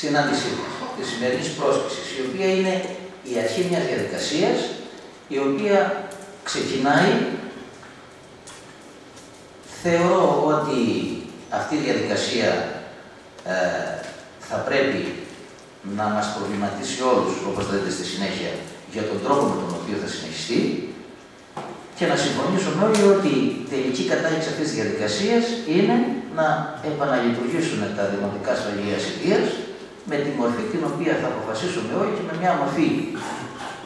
συνάντησή μας, τη σημερινής πρόσκλησης, η οποία είναι η αρχή μιας διαδικασίας, η οποία ξεκινάει, θεωρώ ότι αυτή η διαδικασία ε, θα πρέπει να μας προβληματίσει όλους, όπως λέτε στη συνέχεια, για τον τρόπο με τον οποίο θα συνεχιστεί. Και να συμφωνήσουμε όλοι ότι η τελική κατάληξη αυτής της διαδικασίας είναι να επαναλειτουργήσουν τα δημοτικά σφαγεία αιτίας με τη μορφή την οποία θα αποφασίσουμε όλοι και με μια μορφή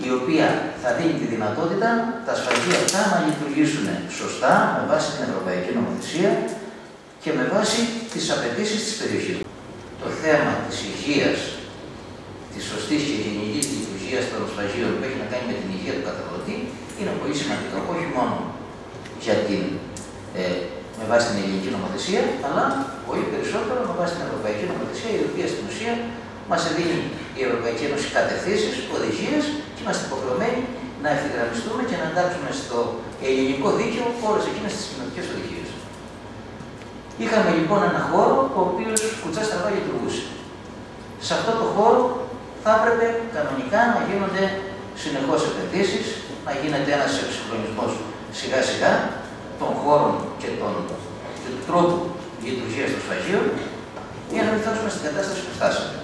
η οποία θα δίνει τη δυνατότητα τα σφαγεία αυτά να λειτουργήσουν σωστά με βάση την Ευρωπαϊκή Νομοθεσία και με βάση τις απαιτήσεις της περιοχής. Το θέμα της υγείας, της σωστής και γενικής λειτουργίας των σφαγείων που έχει να κάνει με την υγεία του καταναλωτή είναι πολύ σημαντικό, όχι μόνο για την, ε, με βάση την ελληνική νομοθεσία, αλλά πολύ περισσότερο με βάση την ευρωπαϊκή νομοθεσία, η οποία στην ουσία μας δίνει η Ευρωπαϊκή Ένωση κατευθύνσεις, οδηγίες και είμαστε υποχρεωμένοι να ευθυγραμμιστούμε και να εντάξουμε στο ελληνικό δίκαιο όλες εκείνες τις κοινωνικέ οδηγίες. Είχαμε λοιπόν ένα χώρο ο οποίος κουτσά στραβά λειτουργούσε. Σε αυτό το χώρο θα έπρεπε κανονικά να γίνονται συνεχώς επενδύσεις, να γίνεται ένας εξυγχρονισμός σιγά σιγά των χώρων και των, του τρόπου λειτουργίας των σφαγείων για να μην φτάσουμε στην κατάσταση που φτάσαμε.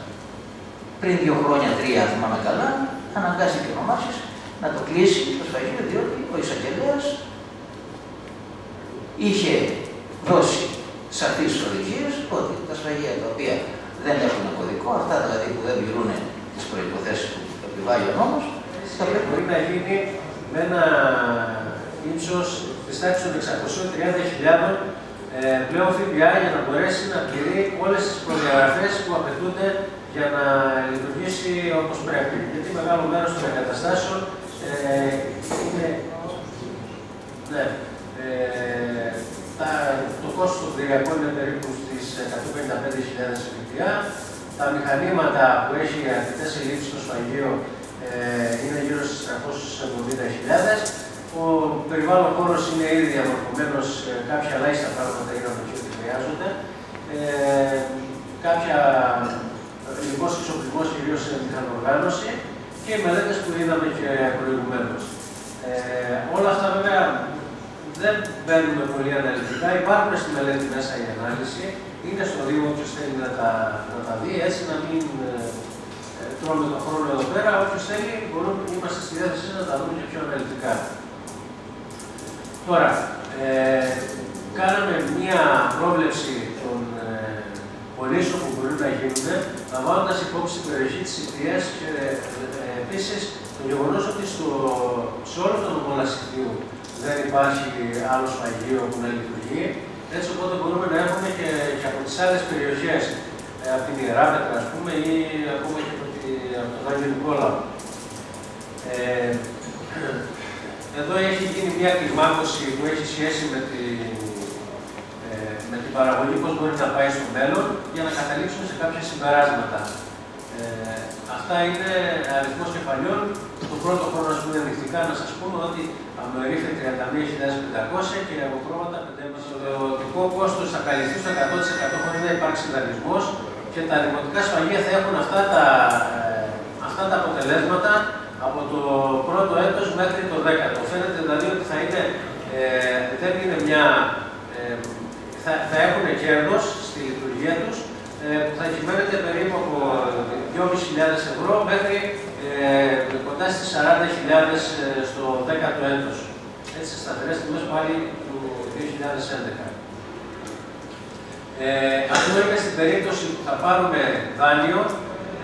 Πριν δύο χρόνια, τρία, αν θυμάμαι καλά, αναγκάστηκε ο Μάξης να το κλείσει το σφαγείο διότι ο εισαγγελέας είχε δώσει σαφείς οδηγίες ότι τα σφαγεία τα οποία δεν έχουν κωδικό, αυτά δηλαδή που δεν πληρούν τις προποθέσει που επιβάλλει ο νόμος, θα πρέπει να γίνει με ένα ύψος τη τάξη των 630.000 ε, πλέον ΦΠΑ για να μπορέσει να πληρεί όλε τι προδιαγραφές που απαιτούνται για να λειτουργήσει όπως πρέπει. Γιατί μεγάλο μέρος των εγκαταστάσεων ε, είναι. Ναι, ε, τα, το κόστος των κτηριακών είναι περίπου στις 155.000 ΦΠΑ. Τα μηχανήματα που έχει αρκετές ελλείψεις στο σφαγείο ε, είναι γύρω στις 370.000. Ο περιβάλλον χώρος είναι ήδη διαμορφωμένος, ε, κάποια ελάχιστα πράγματα είναι από εκεί ότι χρειάζονται. Ε, κάποια ελληνικό εξοπλισμός, κυρίως σε μηχανοργάνωση και οι μελέτες που είδαμε και προηγουμένως. Ε, όλα αυτά βέβαια δεν μπαίνουμε πολύ αναλυτικά. Υπάρχουν στη μελέτη μέσα η ανάλυση. Είναι στο Δήμο όποιος θέλει να τα, να τα δει, έτσι να μην ε, τρώμε τον χρόνο εδώ πέρα. Όποιος θέλει, μπορούμε, είμαστε στη διάθεσή να τα δούμε και πιο αναλυτικά. Τώρα, ε, κάναμε μία πρόβλεψη 1950, λαμβάνοντας υπόψη την περιοχή της Ιτρία και ε, επίσης το γεγονός ότι στο, σε όλο τον μοναστηρίο δεν υπάρχει άλλο σφαγείο που να λειτουργεί. Έτσι, οπότε μπορούμε να έχουμε και, από τις άλλες περιοχές, ε, από την Ιερά ας πούμε, ή ακόμα και από, τη, από τον ε, εδώ έχει γίνει μια κλιμάκωση που έχει σχέση με την με την παραγωγή, πώς μπορεί να πάει στο μέλλον, για να καταλήξουμε σε κάποια συμπεράσματα. Ε, αυτά είναι αριθμός κεφαλιών. Το πρώτο χρόνο, ας πούμε, ενδεικτικά να σας πούμε ότι αμνοερίφε 31.500 και από πρόβατα 5,5. Το δικό κόστος θα καλυφθεί στο 100% χωρίς να υπάρξει δανεισμός και τα δημοτικά σφαγεία θα έχουν αυτά τα, ε, αυτά τα αποτελέσματα από το πρώτο έτος μέχρι το δέκατο. Φαίνεται δηλαδή ότι θα είναι, ε, δεν είναι μια, ε, θα, θα έχουν κέρδος στη λειτουργία τους ε, που θα κυμαίνεται περίπου από 2.500 ευρώ μέχρι ε, κοντά στις 40.000 ε, στο δέκατο έτος. Έτσι, σταθερές τιμές πάλι του 2011. Ε, αυτό είναι στην περίπτωση που θα πάρουμε δάνειο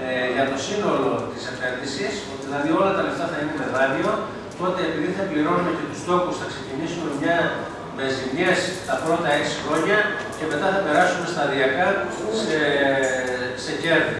ε, για το σύνολο της επένδυσης, ότι δηλαδή όλα τα λεφτά θα είναι με δάνειο, τότε επειδή θα πληρώνουμε και τους τόκου, θα ξεκινήσουμε μια με ζημιές τα πρώτα 6 χρόνια και μετά θα περάσουμε σταδιακά σε, σε κέρδη.